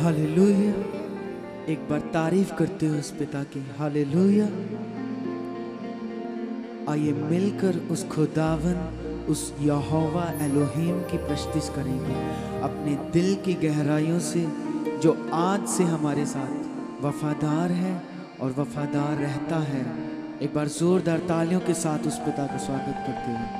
Hallelujah. एक बार तारीफ़ करते हो उस पिता की। हालेलुया। आइए मिलकर उस खुदावन, उस यहोवा एलोहिम की प्रस्तिश करेंगे। अपने दिल की गहराइयों से, जो आज से हमारे साथ वफादार है और वफादार रहता है, एक बार ज़ोरदार तालियों के साथ उस पिता का स्वागत करते हैं।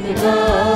지르고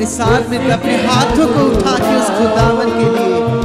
मेरे साथ में अपने हाथों को उठा के उस खुदावन के लिए।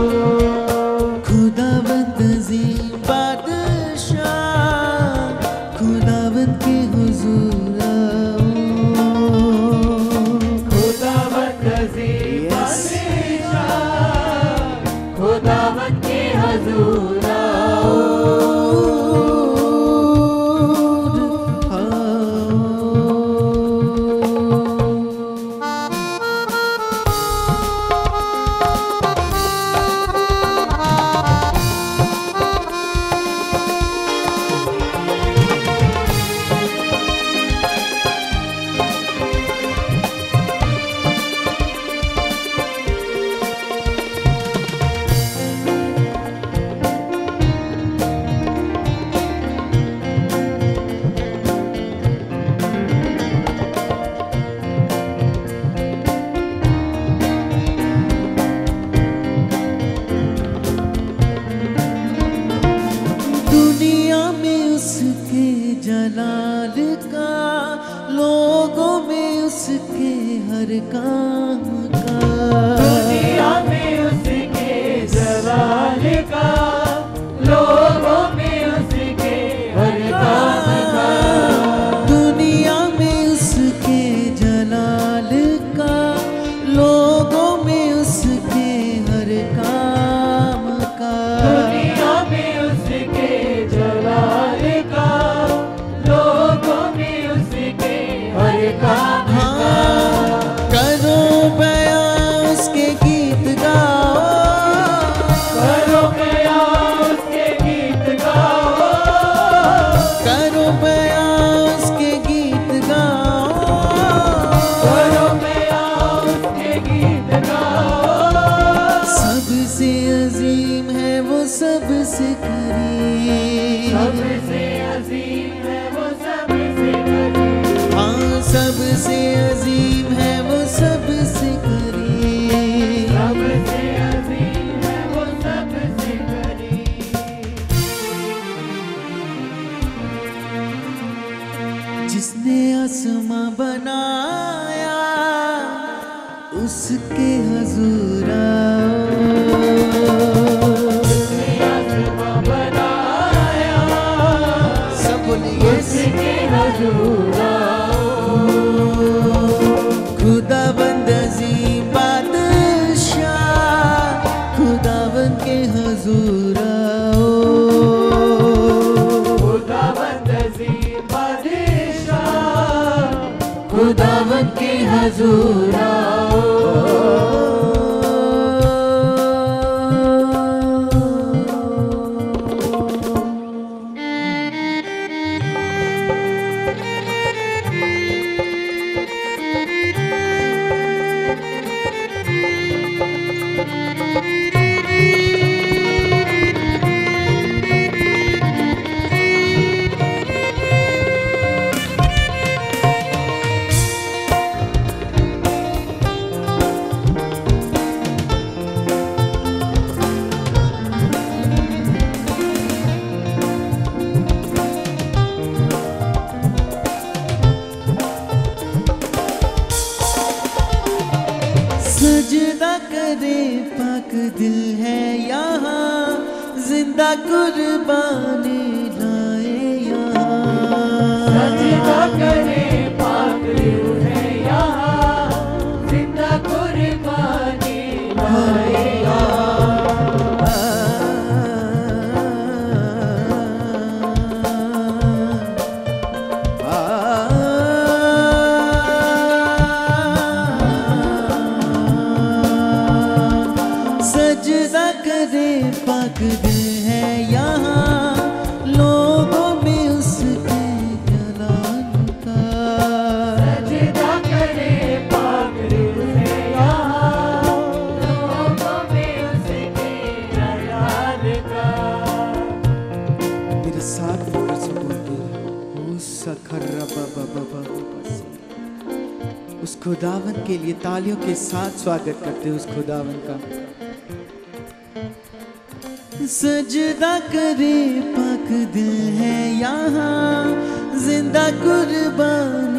हर काम सबसे अजीब है वो सब Ooh. ज़िंदा कुर्बानी लाए यार। सजदा करे खुदावन के लिए तालियों के साथ स्वागत करते उस खुदावन का। सजदा करे पाक दिल है यहाँ, ज़िंदा कुर्बान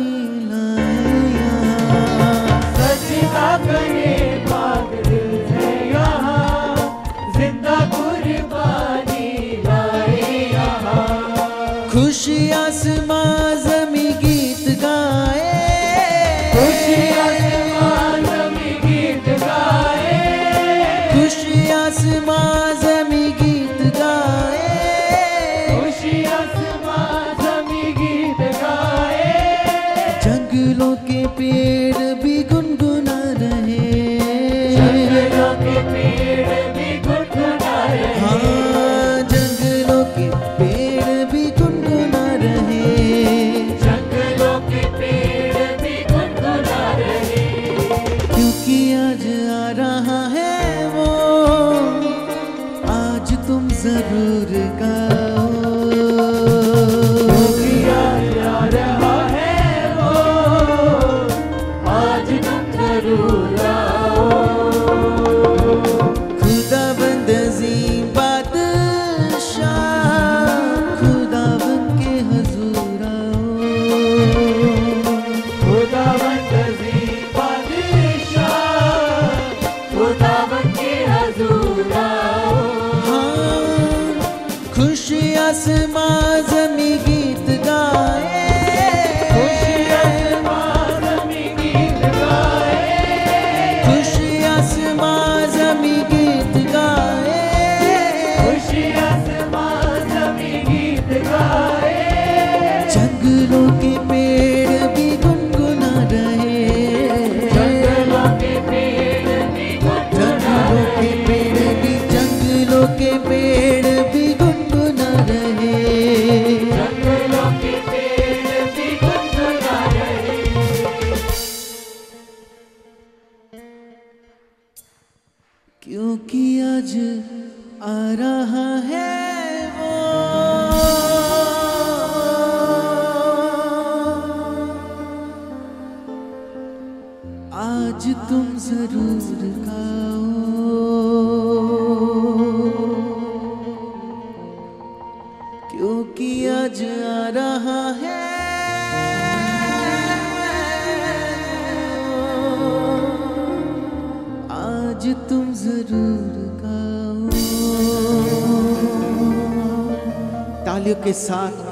के साथ।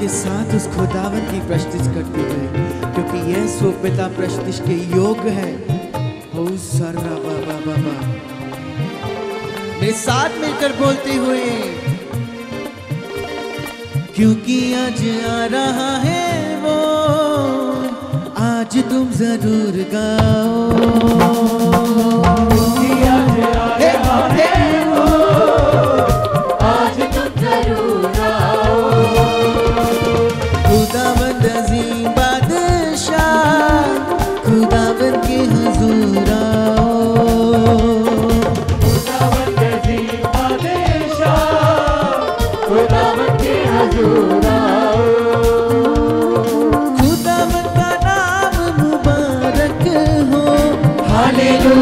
के साथ उस खुदावन की प्रस्तिश करते गए क्योंकि यह सो पिता प्रस्तिश के योग है। ओ सर्रा बाबा बाबा मेरे साथ मिलकर बोलते हुए क्योंकि आज आ रहा है वो आज तुम ज़रूर गाओ। Hallelujah.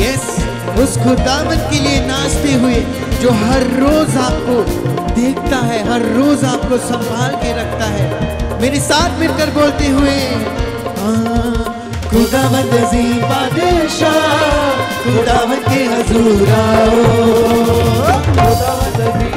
यस उस खुदावन के लिए नाचते हुए जो हर रोज आपको देखता है हर रोज आपको संभाल के रखता है मेरे साथ मिलकर बोलते हुए खुदावन बादशाह खुदावन के हजूर आओ खुदावंद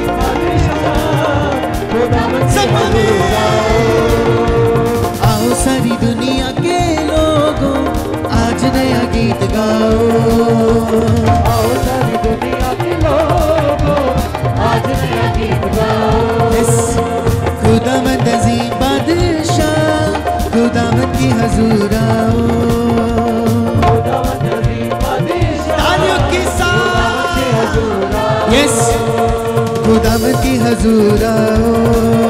हजूर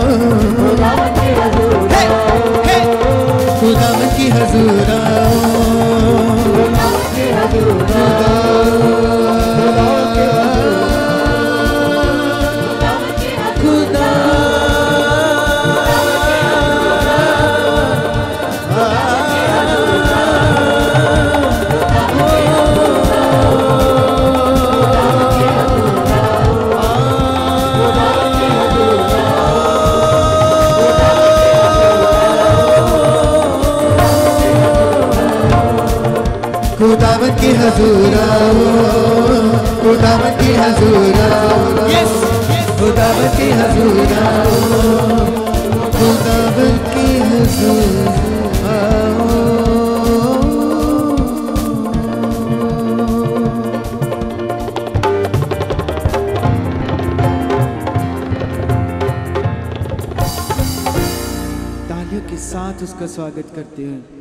खुदावन की हजूर आओ खुदावन की हजूर आओ खुदावन की हजूर आओ खुदावन की हजूर आओ तालियों के साथ उसका स्वागत करते हैं।